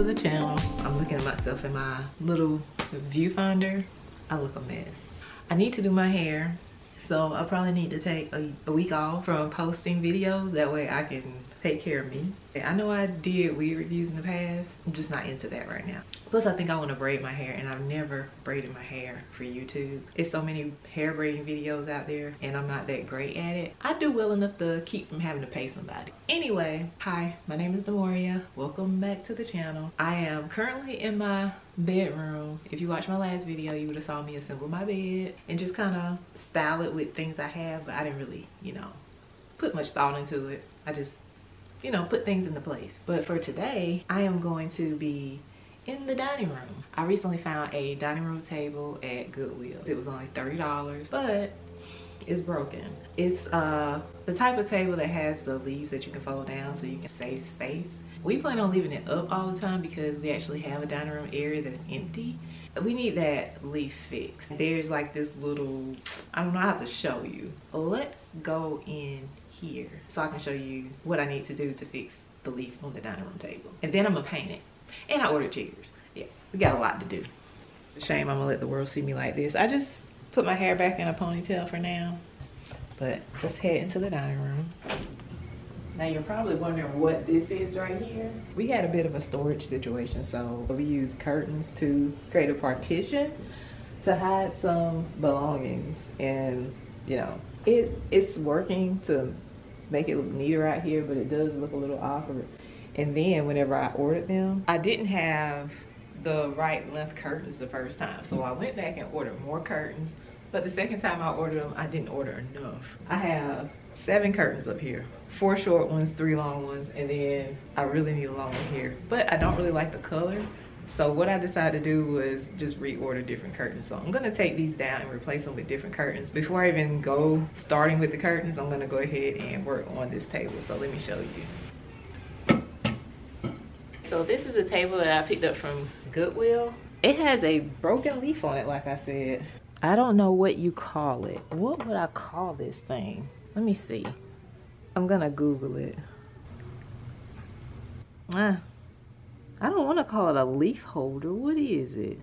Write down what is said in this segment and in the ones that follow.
to the channel. I'm looking at myself in my little viewfinder. I look a mess. I need to do my hair. So I probably need to take a, a week off from posting videos. That way I can take care of me. I know I did weird reviews in the past. I'm just not into that right now. Plus I think I want to braid my hair and I've never braided my hair for YouTube. It's so many hair braiding videos out there and I'm not that great at it. I do well enough to keep from having to pay somebody. Anyway, hi, my name is Dmorah. Welcome back to the channel. I am currently in my bedroom. If you watched my last video, you would have saw me assemble my bed and just kind of style it with things I have, but I didn't really, you know, put much thought into it. I just you know, put things into place. But for today, I am going to be in the dining room. I recently found a dining room table at Goodwill. It was only $30, but it's broken. It's uh, the type of table that has the leaves that you can fold down so you can save space. We plan on leaving it up all the time because we actually have a dining room area that's empty. We need that leaf fixed. There's like this little, I don't know, have to show you. Let's go in here so I can show you what I need to do to fix the leaf on the dining room table. And then I'm gonna paint it. And I ordered chairs. Yeah, we got a lot to do. Shame I'm gonna let the world see me like this. I just put my hair back in a ponytail for now. But let's head into the dining room. Now you're probably wondering what this is right here. We had a bit of a storage situation, so we used curtains to create a partition to hide some belongings. And you know, it, it's working to make it look neater out here, but it does look a little awkward. And then whenever I ordered them, I didn't have the right length curtains the first time. So I went back and ordered more curtains. But the second time I ordered them, I didn't order enough. I have seven curtains up here. Four short ones, three long ones, and then I really need a long one here. But I don't really like the color. So what I decided to do was just reorder different curtains. So I'm gonna take these down and replace them with different curtains. Before I even go starting with the curtains, I'm gonna go ahead and work on this table. So let me show you. So this is a table that I picked up from Goodwill. It has a broken leaf on it, like I said. I don't know what you call it. What would I call this thing? Let me see. I'm gonna Google it. Ah, I don't want to call it a leaf holder. What is it?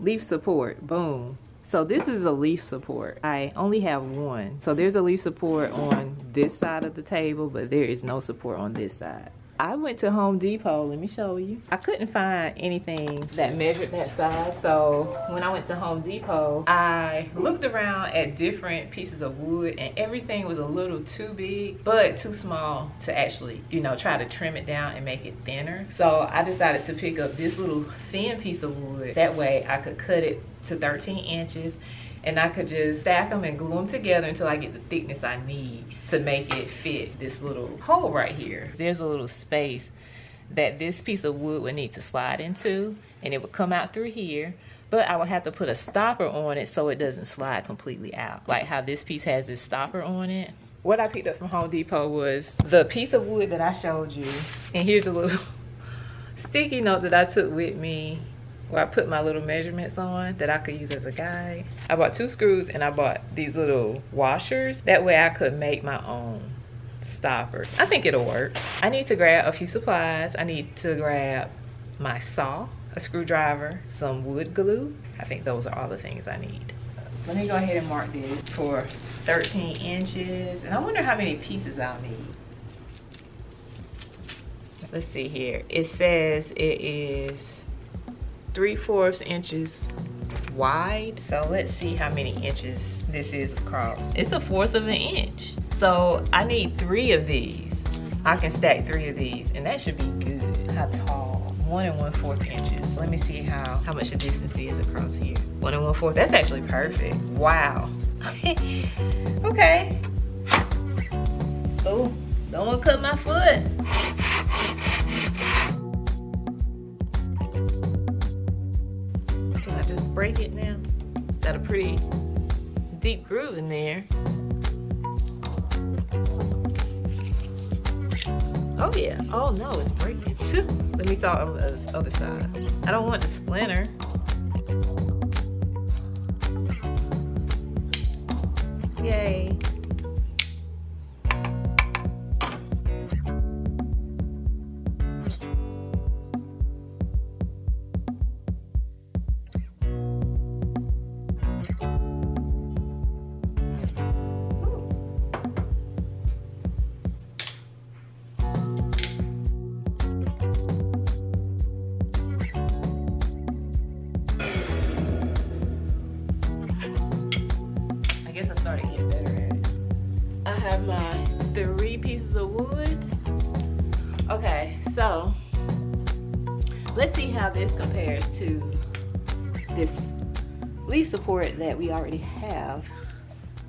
Leaf support. Boom. So this is a leaf support. I only have one. So there's a leaf support on this side of the table, but there is no support on this side. I went to Home Depot, let me show you. I couldn't find anything that measured that size. So when I went to Home Depot, I looked around at different pieces of wood and everything was a little too big, but too small to actually, you know, try to trim it down and make it thinner. So I decided to pick up this little thin piece of wood. That way I could cut it to 13 inches and I could just stack them and glue them together until I get the thickness I need to make it fit this little hole right here. There's a little space that this piece of wood would need to slide into and it would come out through here but I would have to put a stopper on it so it doesn't slide completely out. Like how this piece has this stopper on it. What I picked up from Home Depot was the piece of wood that I showed you and here's a little sticky note that I took with me where I put my little measurements on that I could use as a guide. I bought two screws and I bought these little washers. That way I could make my own stopper. I think it'll work. I need to grab a few supplies. I need to grab my saw, a screwdriver, some wood glue. I think those are all the things I need. Let me go ahead and mark this for 13 inches. And I wonder how many pieces I'll need. Let's see here. It says it is 3 fourths inches wide. So let's see how many inches this is across. It's a fourth of an inch. So I need three of these. I can stack three of these and that should be good. How tall? One and one fourth inches. Let me see how, how much the distance is across here. One and one fourth, that's actually perfect. Wow. okay. Oh, don't wanna cut my foot. Break it now. Got a pretty deep groove in there. Oh yeah, oh no, it's breaking. Let me saw on the other side. I don't want to splinter. Yay. Already have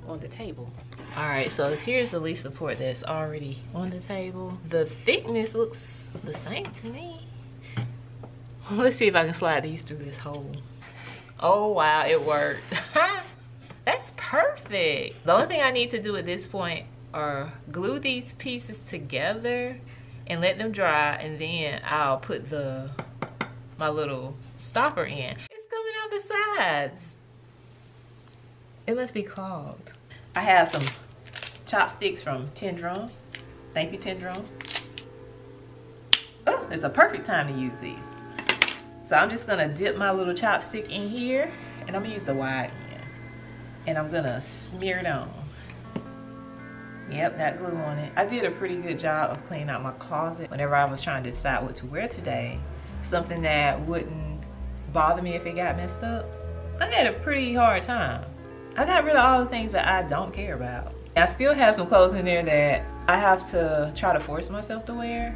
on the table. All right, so here's the leaf support that's already on the table. The thickness looks the same to me. Let's see if I can slide these through this hole. Oh wow, it worked. That's perfect. The only thing I need to do at this point are glue these pieces together and let them dry and then I'll put the my little stopper in. It's coming out the sides. It must be clogged. I have some chopsticks from Tendron. Thank you, Tendron. Oh, it's a perfect time to use these. So I'm just gonna dip my little chopstick in here and I'm gonna use the wide end. And I'm gonna smear it on. Yep, got glue on it. I did a pretty good job of cleaning out my closet whenever I was trying to decide what to wear today. Something that wouldn't bother me if it got messed up. I had a pretty hard time. I got rid of all the things that I don't care about. I still have some clothes in there that I have to try to force myself to wear,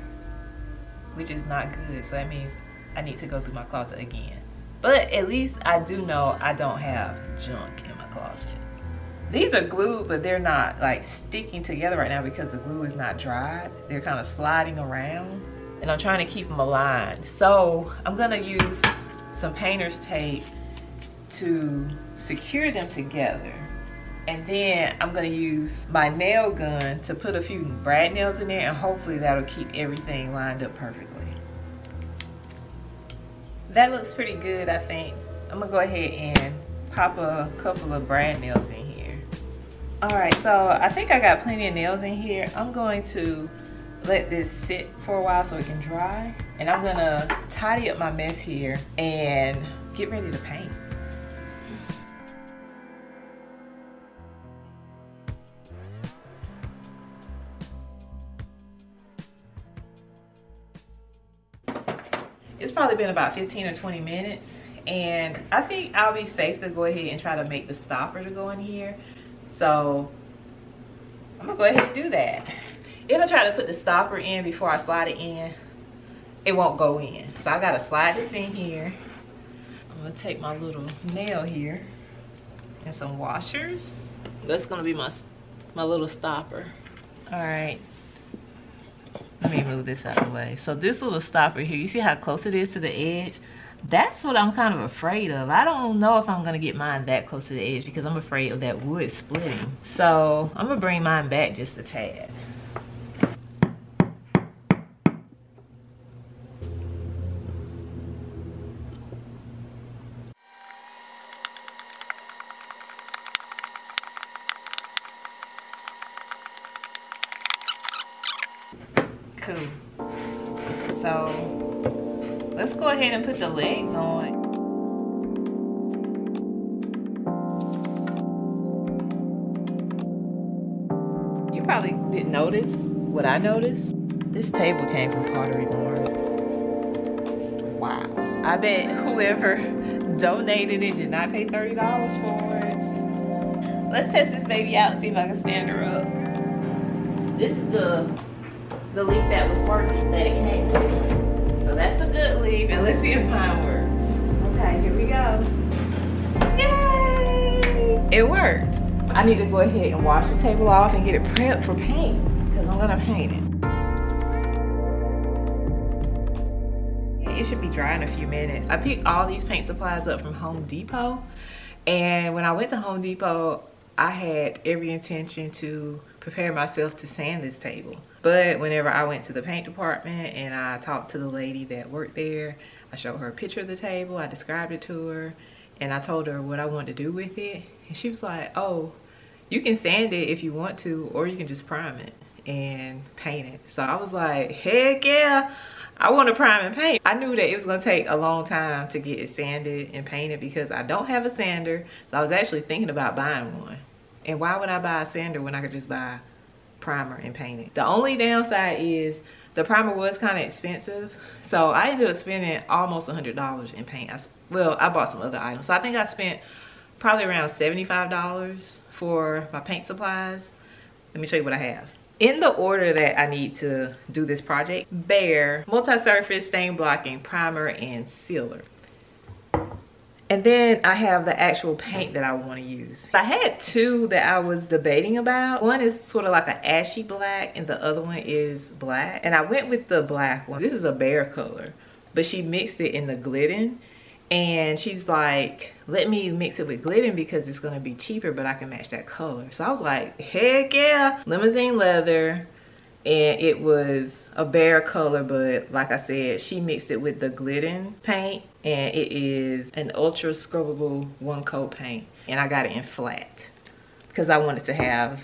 which is not good. So that means I need to go through my closet again. But at least I do know I don't have junk in my closet. These are glued, but they're not like sticking together right now because the glue is not dried. They're kind of sliding around and I'm trying to keep them aligned. So I'm gonna use some painter's tape to secure them together. And then I'm gonna use my nail gun to put a few brad nails in there and hopefully that'll keep everything lined up perfectly. That looks pretty good, I think. I'm gonna go ahead and pop a couple of brad nails in here. All right, so I think I got plenty of nails in here. I'm going to let this sit for a while so it can dry. And I'm gonna tidy up my mess here and get ready to paint. Probably been about 15 or 20 minutes and I think I'll be safe to go ahead and try to make the stopper to go in here. So I'm gonna go ahead and do that. If I try to put the stopper in before I slide it in, it won't go in. So I gotta slide this in here. I'm gonna take my little nail here and some washers. That's gonna be my, my little stopper. All right, let me move this out of the way. So this little stopper here, you see how close it is to the edge? That's what I'm kind of afraid of. I don't know if I'm gonna get mine that close to the edge because I'm afraid of that wood splitting. So I'm gonna bring mine back just a tad. This table came from Pottery Barn. Wow. I bet whoever donated it did not pay $30 for it. Let's test this baby out and see if I can stand her up. This is the the leaf that was working that it came with. So that's the good leaf, and let's see if mine works. Okay, here we go. Yay! It worked. I need to go ahead and wash the table off and get it prepped for paint, because I'm gonna paint it. Should be dry in a few minutes. I picked all these paint supplies up from Home Depot. And when I went to Home Depot, I had every intention to prepare myself to sand this table. But whenever I went to the paint department and I talked to the lady that worked there, I showed her a picture of the table, I described it to her, and I told her what I wanted to do with it. And she was like, oh, you can sand it if you want to, or you can just prime it and paint it. So I was like, heck yeah, I want to prime and paint. I knew that it was gonna take a long time to get it sanded and painted because I don't have a sander. So I was actually thinking about buying one. And why would I buy a sander when I could just buy primer and paint it. The only downside is the primer was kind of expensive. So I ended up spending almost $100 in paint. I, well, I bought some other items. So I think I spent probably around $75 for my paint supplies. Let me show you what I have. In the order that I need to do this project, Behr Multi-Surface Stain Blocking Primer and Sealer. And then I have the actual paint that I want to use. I had two that I was debating about. One is sort of like an ashy black and the other one is black. And I went with the black one. This is a Behr color, but she mixed it in the Glidden. And she's like, let me mix it with Glidden because it's going to be cheaper, but I can match that color. So I was like, heck yeah. Limousine leather, and it was a Behr color but like I said she mixed it with the Glidden paint and it is an ultra scrubbable one coat paint and I got it in flat because I wanted to have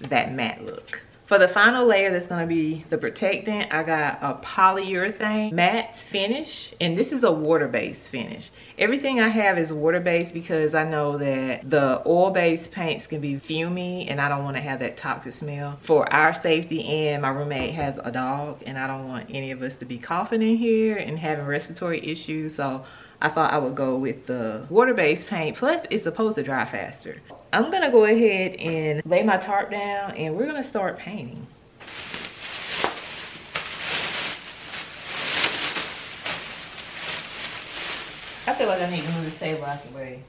that matte look. For the final layer that's gonna be the protectant, I got a polyurethane matte finish, and this is a water-based finish. Everything I have is water-based because I know that the oil-based paints can be fumy and I don't wanna have that toxic smell. For our safety and my roommate has a dog and I don't want any of us to be coughing in here and having respiratory issues, so I thought I would go with the water-based paint. Plus, it's supposed to dry faster. I'm gonna go ahead and lay my tarp down and we're gonna start painting. I feel like I need to move the table out the way.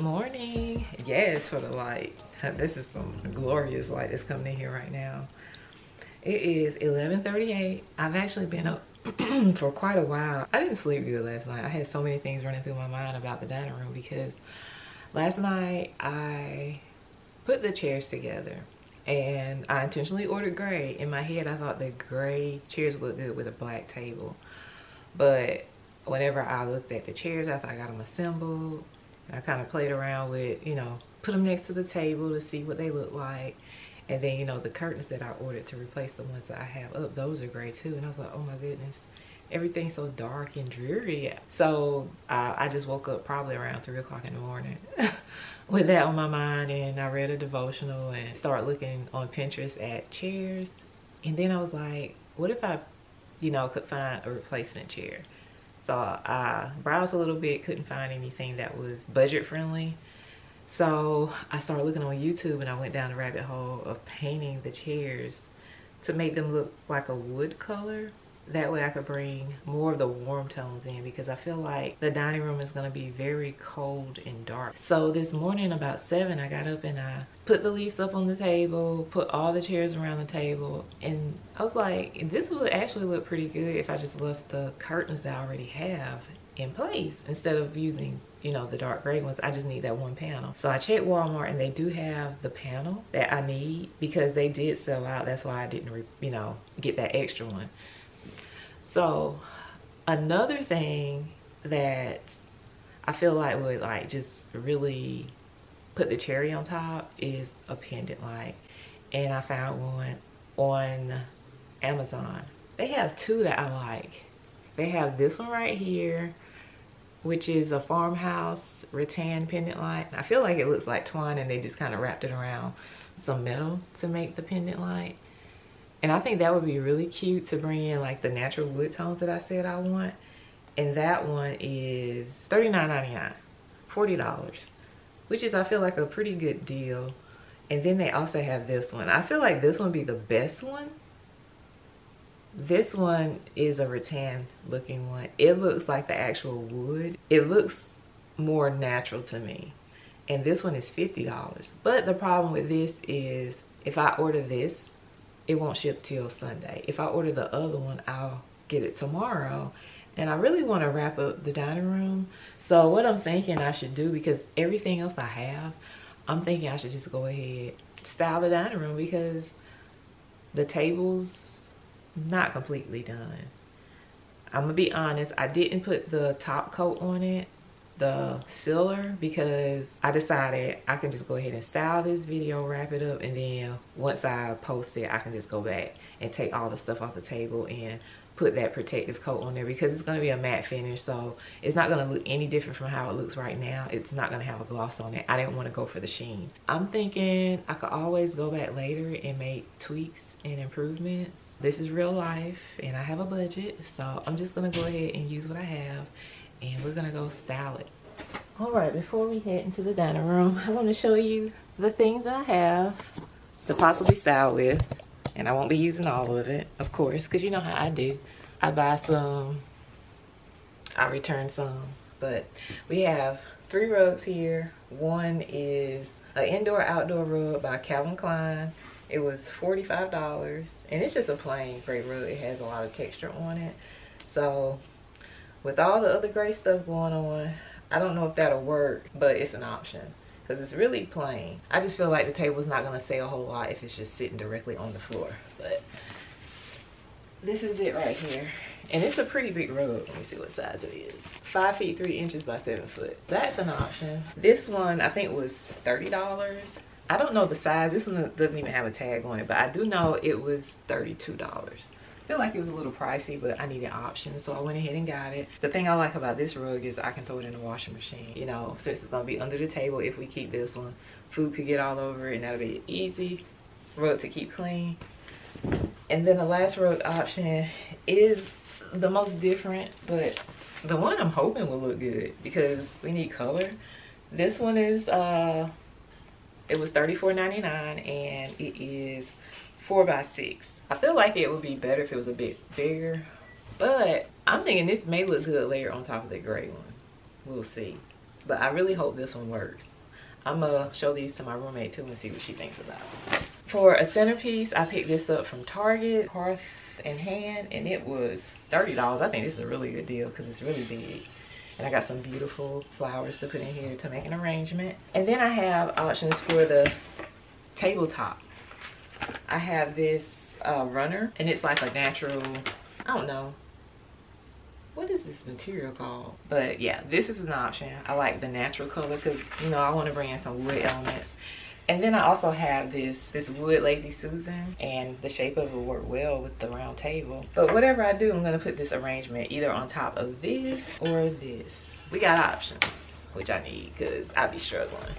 Good morning. Yes, for the light. This is some glorious light that's coming in here right now. It is 11.38. I've actually been up for quite a while. I didn't sleep good last night. I had so many things running through my mind about the dining room because last night I put the chairs together and I intentionally ordered gray. In my head, I thought the gray chairs would look good with a black table. But whenever I looked at the chairs after I got them assembled, I kind of played around with, you know, put them next to the table to see what they look like. And then, you know, the curtains that I ordered to replace the ones that I have up, those are gray too. And I was like, oh my goodness, everything's so dark and dreary. So uh, I just woke up probably around three o'clock in the morning with that on my mind. And I read a devotional and started looking on Pinterest at chairs. And then I was like, what if I, you know, could find a replacement chair? So I browsed a little bit, couldn't find anything that was budget friendly. So I started looking on YouTube and I went down the rabbit hole of painting the chairs to make them look like a wood color that way I could bring more of the warm tones in because I feel like the dining room is going to be very cold and dark. So this morning about 7 I got up and I put the leaves up on the table, put all the chairs around the table and I was like this would actually look pretty good if I just left the curtains I already have in place instead of using you know the dark gray ones. I just need that one panel. So i checked walmart and they do have the panel that i need because they did sell out. That's why i didn't you know get that extra one so another thing that I feel like would like just really put the cherry on top is a pendant light. And I found one on Amazon. They have two that I like. They have this one right here, which is a farmhouse rattan pendant light. I feel like it looks like twine and they just kind of wrapped it around some metal to make the pendant light. And I think that would be really cute to bring in like the natural wood tones that I said I want. And that one is $39.99, $40, which is I feel like a pretty good deal. And then they also have this one. I feel like this one be the best one. This one is a rattan looking one. It looks like the actual wood. It looks more natural to me. And this one is $50. But the problem with this is if I order this, it won't ship till Sunday. If I order the other one, I'll get it tomorrow. And I really want to wrap up the dining room. So what I'm thinking I should do, because everything else I have, I'm thinking I should just go ahead style the dining room because the table's not completely done. I'm gonna be honest, I didn't put the top coat on it the sealer because I decided I can just go ahead and style this video, wrap it up, and then once I post it, I can just go back and take all the stuff off the table and put that protective coat on there because it's going to be a matte finish so it's not going to look any different from how it looks right now. It's not going to have a gloss on it. I didn't want to go for the sheen. I'm thinking i could always go back later and make tweaks and improvements. This is real life and i have a budget so i'm just going to go ahead and use what i have and we're gonna go style it. All right, before we head into the dining room, I want to show you the things I have to possibly style with. And I won't be using all of it, of course, because you know how I do. I buy some, I return some. But we have three rugs here. One is an indoor outdoor rug by Calvin Klein. It was $45 and it's just a plain gray rug. It has a lot of texture on it. So with all the other great stuff going on i don't know if that'll work but it's an option. Because it's really plain. I just feel like the table's not to say a whole lot if it's just sitting directly on the floor but this is it right here. And it's a pretty big rug let me see what size it is. Five feet three inches by seven foot. That's an option. This one i think was 30 dollars. I don't know the size. This one doesn't even have a tag on it but i do know it was 32 dollars feel like it was a little pricey, but I needed options, so I went ahead and got it. The thing I like about this rug is I can throw it in the washing machine. You know, since it's gonna be under the table if we keep this one, food could get all over it, and that'll be easy rug to keep clean. And then the last rug option is the most different, but the one I'm hoping will look good because we need color. This one is, uh, it was $34.99 and it is four by six. I feel like it would be better if it was a bit bigger, but I'm thinking this may look good later on top of the gray one. We'll see. But I really hope this one works. I'm gonna show these to my roommate too and see what she thinks about it. For a centerpiece, I picked this up from Target, Hearth and Hand, and it was $30. I think this is a really good deal because it's really big. And I got some beautiful flowers to put in here to make an arrangement. And then I have options for the tabletop. I have this uh, runner and it's like a natural, I don't know, what is this material called? But yeah, this is an option. I like the natural color because, you know, I want to bring in some wood elements. And then I also have this this wood Lazy Susan and the shape of it will work well with the round table. But whatever I do, I'm to put this arrangement either on top of this or this. We got options, which I need because I be struggling.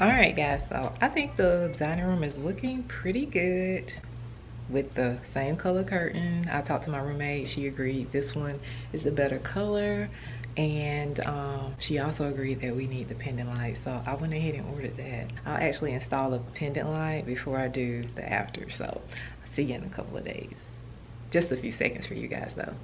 All right guys so i think the dining room is looking pretty good with the same color curtain. I talked to my roommate she agreed this one is a better color and um, she also agreed that we need the pendant light so i went ahead and ordered that. I'll actually install the pendant light before i do the after so i'll see you in a couple of days. Just a few seconds for you guys though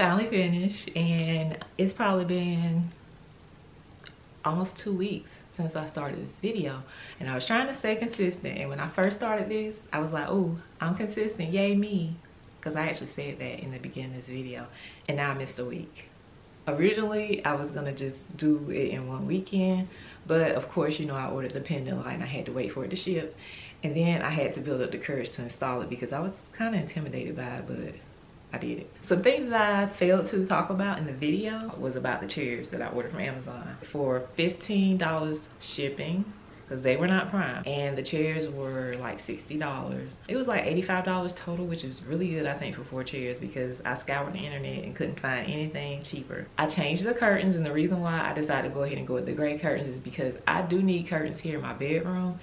finally finished and it's probably been almost two weeks since I started this video. And I was trying to stay consistent and when I first started this I was like oh I'm consistent yay me because I actually said that in the beginning of this video and now I missed a week. Originally I was gonna just do it in one weekend but of course you know I ordered the pendant light and I had to wait for it to ship and then I had to build up the courage to install it because I was kind of intimidated by it but I did it. Some things that I failed to talk about in the video was about the chairs that I ordered from Amazon. For $15 shipping because they were not prime and the chairs were like $60 it was like $85 total which is really good i think for four chairs because i scoured the internet and couldn't find anything cheaper. I changed the curtains and the reason why i decided to go ahead and go with the gray curtains is because i do need curtains here in my bedroom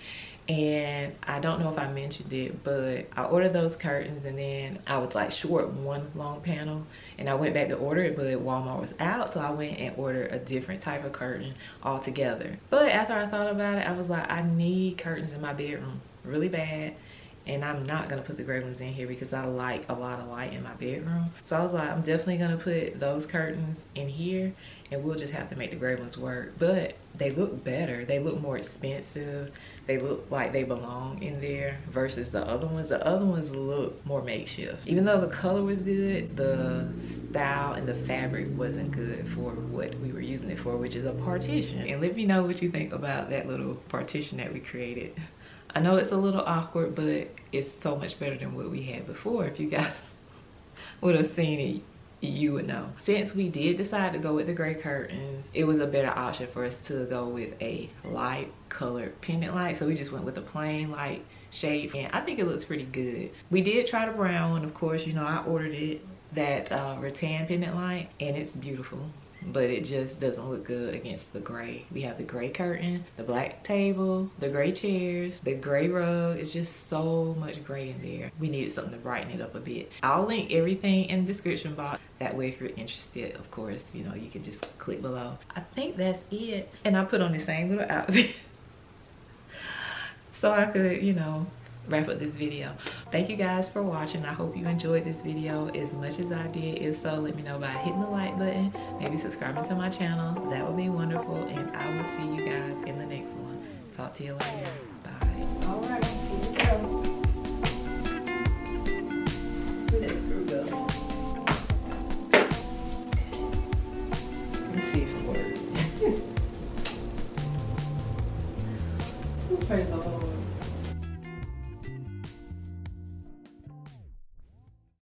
and I don't know if I mentioned it but I ordered those curtains and then I was like short one long panel and I went back to order it but Walmart was out so I went and ordered a different type of curtain altogether. But after I thought about it I was like I need curtains in my bedroom really bad and I'm not gonna put the gray ones in here because I like a lot of light in my bedroom. So I was like I'm definitely gonna put those curtains in here and we'll just have to make the gray ones work. But they look better. They look more expensive. They look like they belong in there versus the other ones. The other ones look more makeshift. Even though the color was good the style and the fabric wasn't good for what we were using it for which is a partition. And let me know what you think about that little partition that we created I know it's a little awkward but it's so much better than what we had before if you guys would have seen it you would know. Since we did decide to go with the gray curtains, it was a better option for us to go with a light colored pendant light. So we just went with a plain light shape and I think it looks pretty good. We did try the brown one, of course, you know, I ordered it, that uh, rattan pendant light and it's beautiful but it just doesn't look good against the gray. We have the gray curtain, the black table, the gray chairs, the gray rug. It's just so much gray in there. We needed something to brighten it up a bit. I'll link everything in the description box. That way if you're interested, of course, you know, you can just click below. I think that's it. And I put on the same little outfit. so I could, you know, wrap up this video. Thank you guys for watching. I hope you enjoyed this video as much as i did. If so let me know by hitting the like button maybe subscribing to my channel. That would be wonderful and i will see you guys in the next one. Talk to you later. Bye. All right here we go